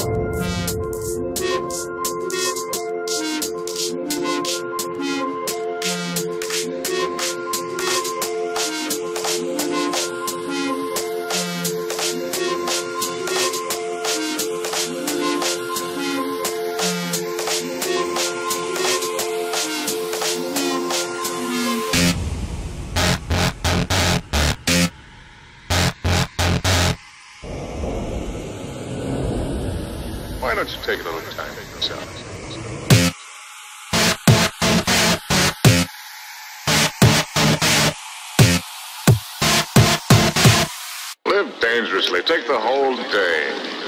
you Why don't you take a little time for yourself? Live dangerously. Take the whole day.